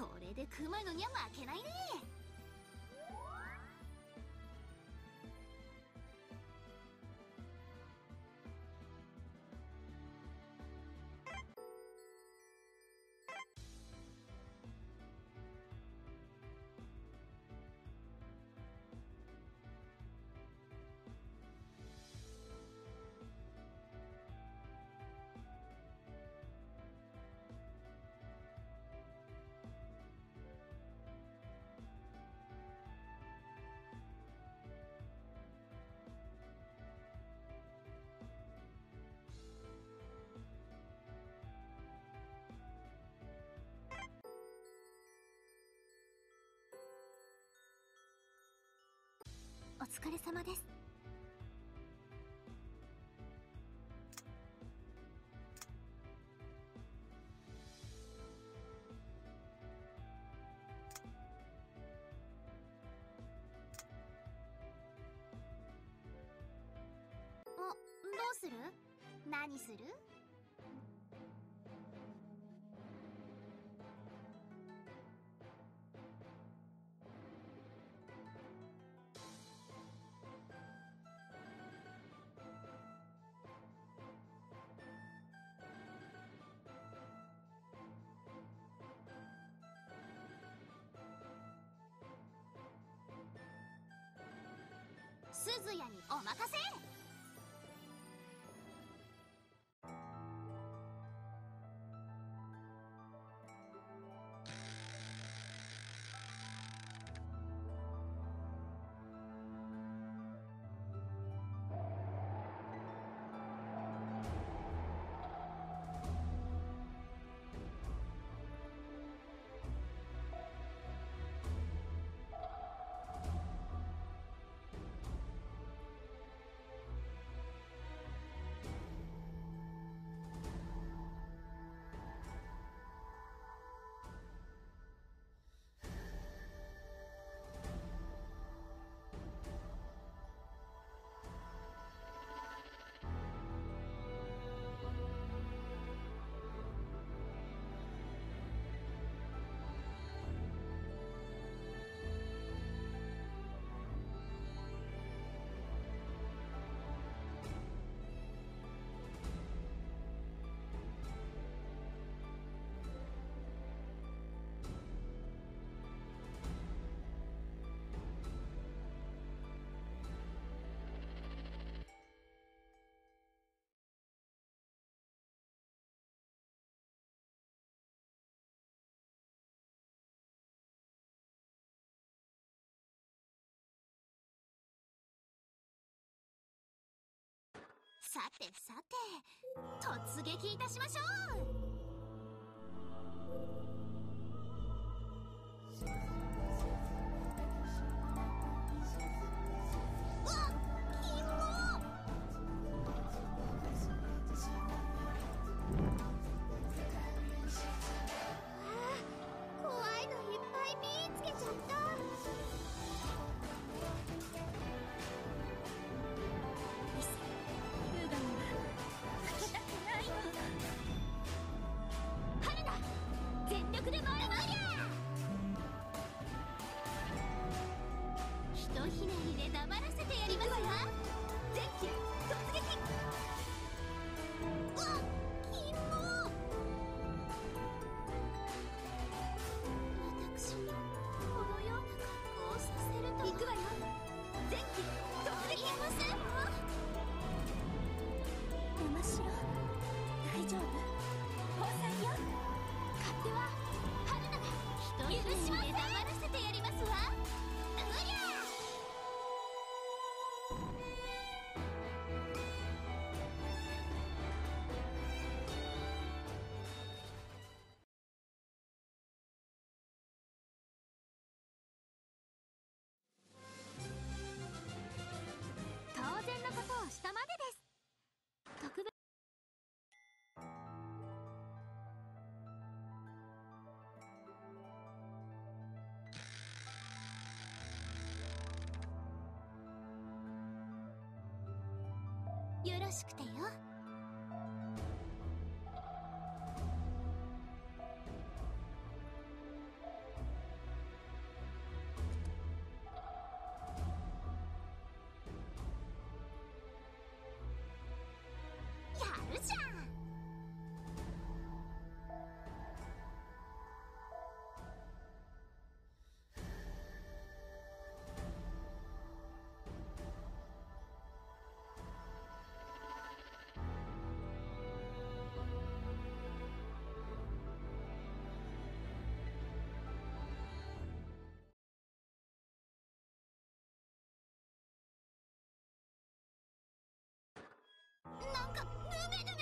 これで熊野には負けないね。お疲れ様です。お任せ。さてさて突撃いたしましょう。しくてよ。かヌメヌメ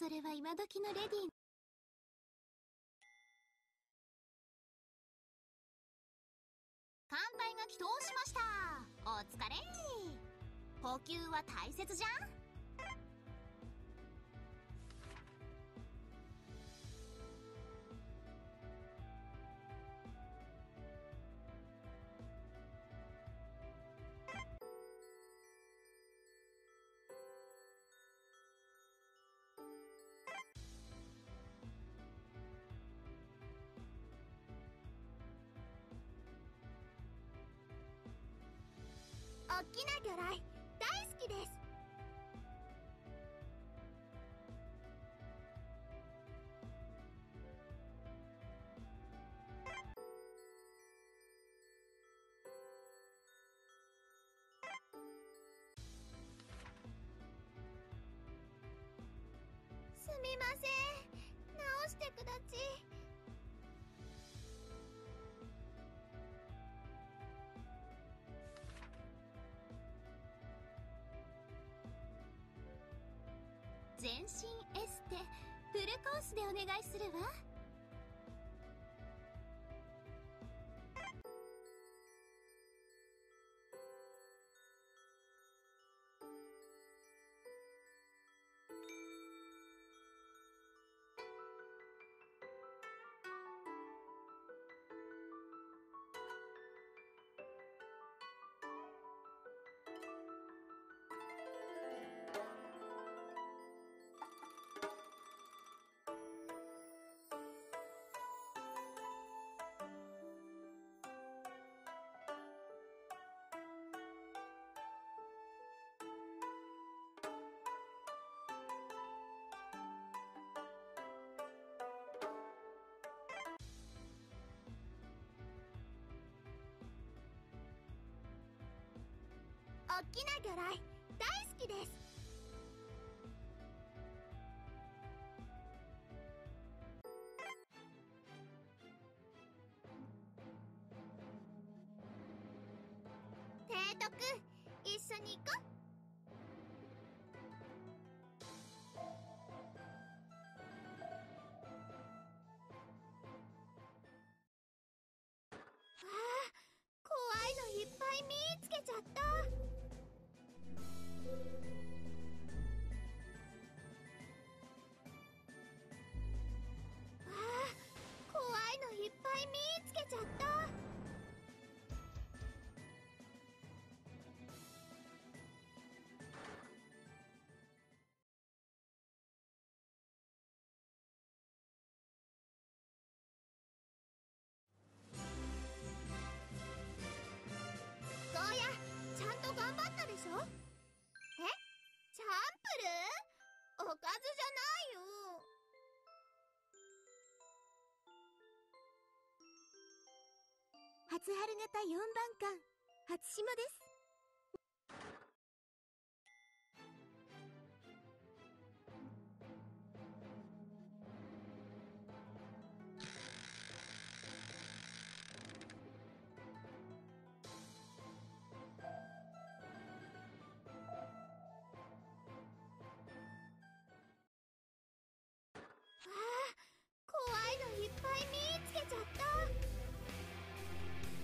それは今時のレディー乾杯が祈祷しました。お疲れ。呼吸は大切じゃん。きな魚雷大好きです。すみません。直してくだち。願いするわ。っきな魚雷大好きです。初春型4番館初霜です。わあ怖いのいっぱい見つけちゃった。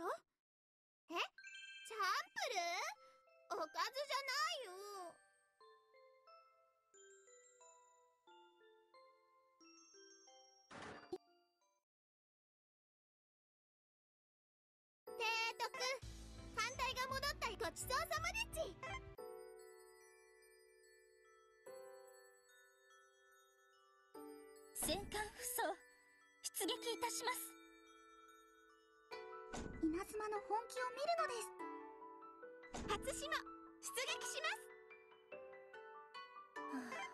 ょ？え？チャンプルー？おかずじゃないよ。提督。艦隊が戻った。ごちそうさまでち。戦艦の本気を見るのです。初島出撃します。はあ。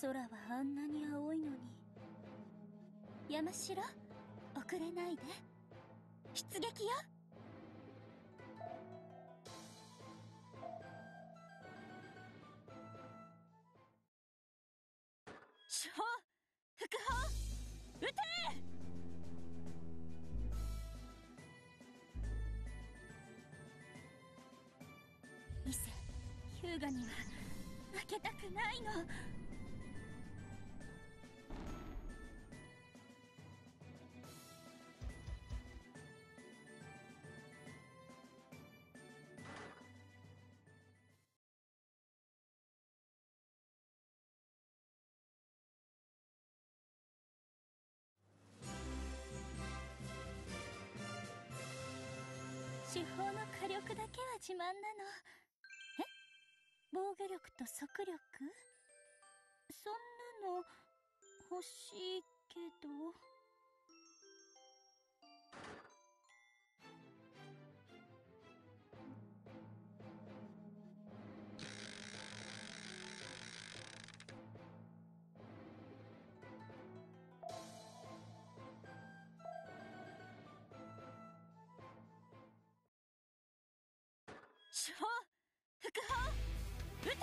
空はあんなに青いのに。山城遅れないで。出撃よ。ないの。手法の火力だけは自慢なの。防御力と速力？そんなの欲しいけど。主砲副砲撃て。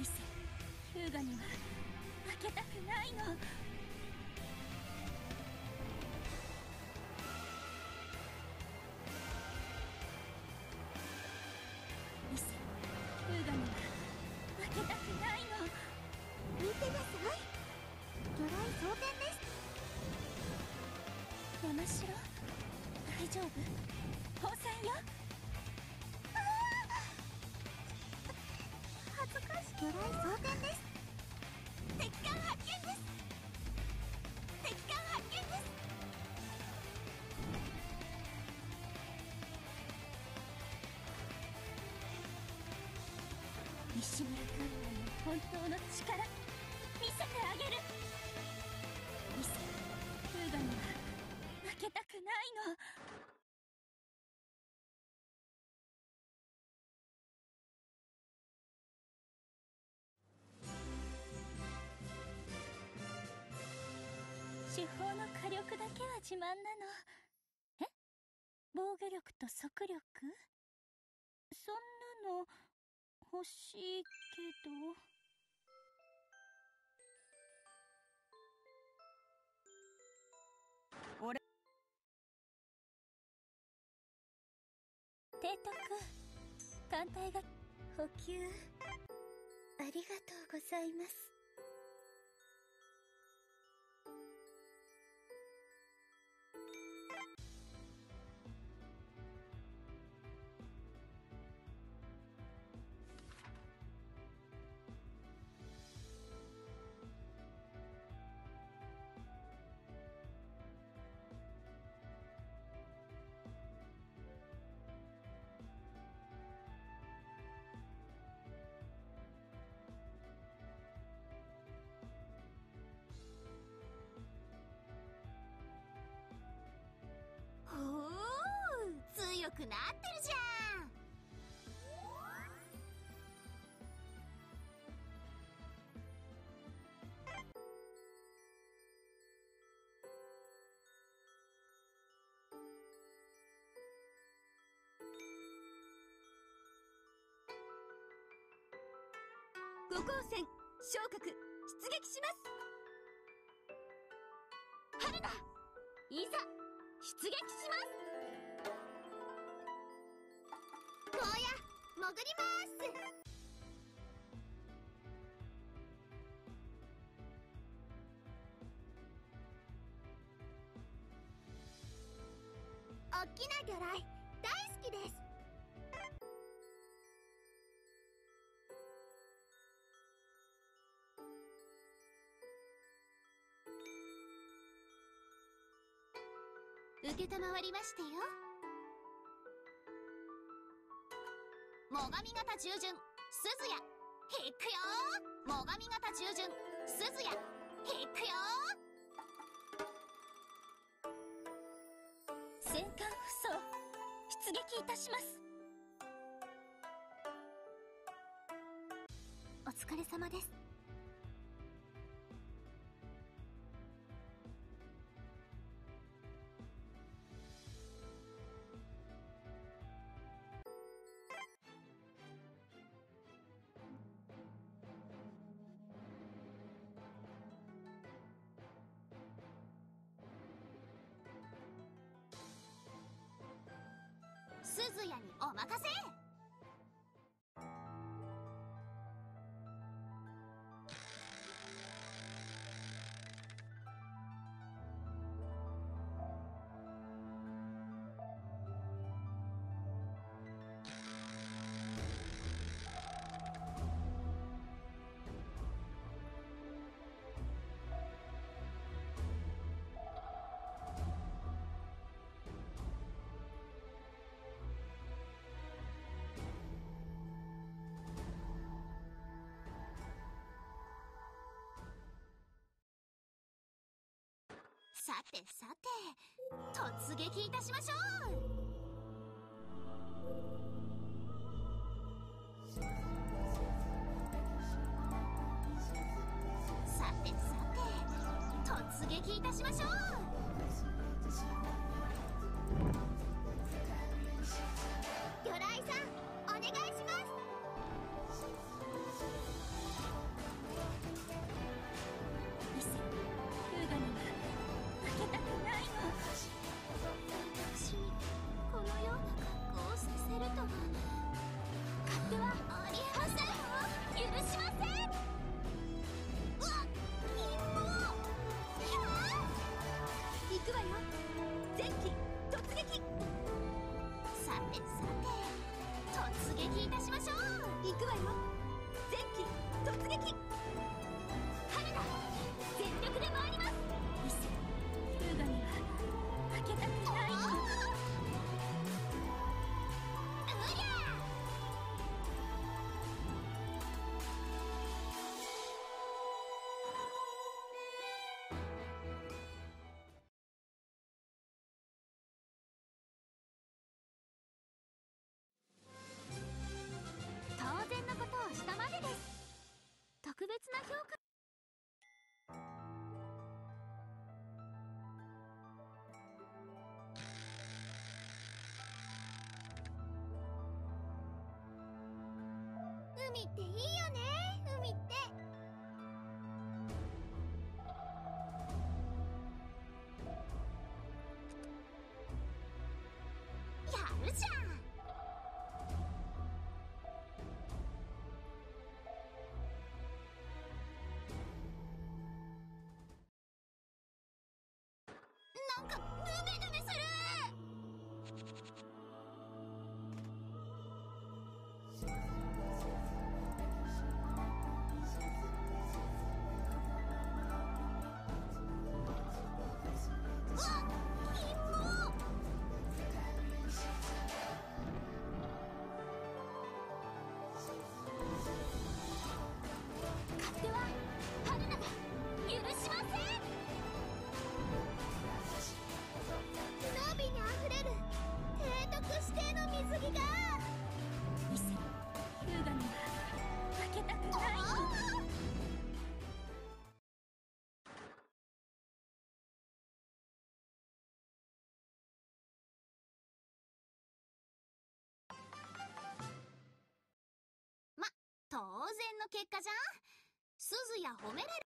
伊勢ヒューガには負けたくないの。伊勢ヒューガには負けたくないの。見てなさい。魚雷装填です。山城大丈夫？放線よ恥ずかしい。魚雷装填です。敵艦発見です。敵艦発見です。西村艦隊の本当の力。見せてあげる。手法の火力だけは自慢なの。え？防御力と速力？そんなの欲しいけど。俺。提督。艦隊が補給。ありがとうございます Thank you. くなってるじゃん。五光線昇格出撃します。春菜いざ出撃します。潜ります。おっきな魚雷大好きです。承りましたよ。最上型従順鈴や。引くよ最上型従順鈴や。引くよ戦艦不走出撃いたします。お疲れ様ですてさて突撃いたしましょう。さてさて突撃いたしましょう。海っていいよね海って。当然の結果じゃん。鈴や褒めれる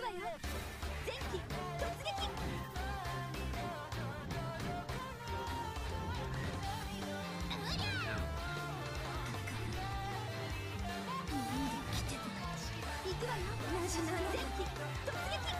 くわよ。前期突撃。行くわよ。前期突撃。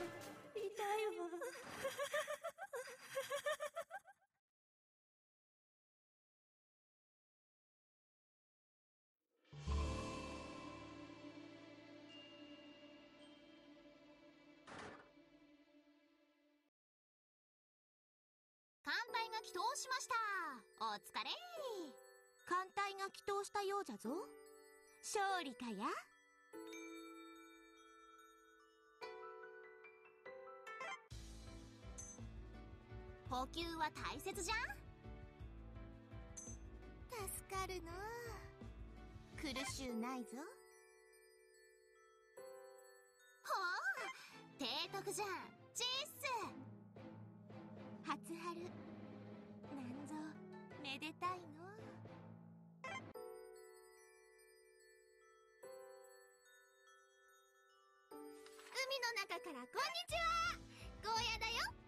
祈祷しました？お疲れ。艦隊が祈祷したようじゃぞ。勝利かや？補給は大切じゃ？ん助かるな苦しゅうないぞ。でたいの。海の中からこんにちは。ゴーヤだよ。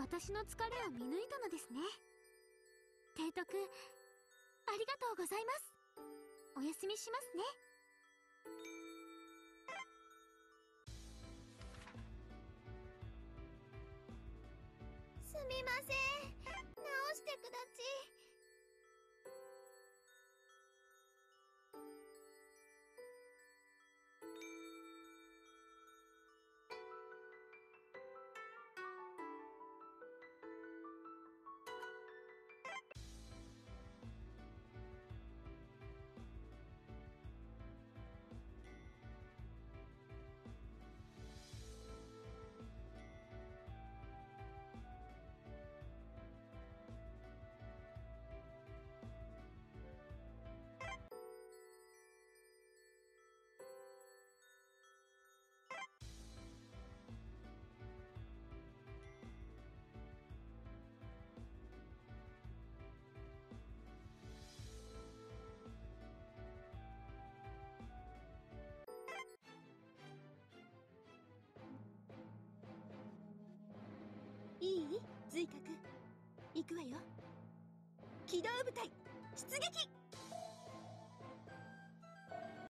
私の疲れを見抜いたのですね。提督ありがとうございます。お休みしますね。すみません。い随角行くわよ。機動部隊出撃！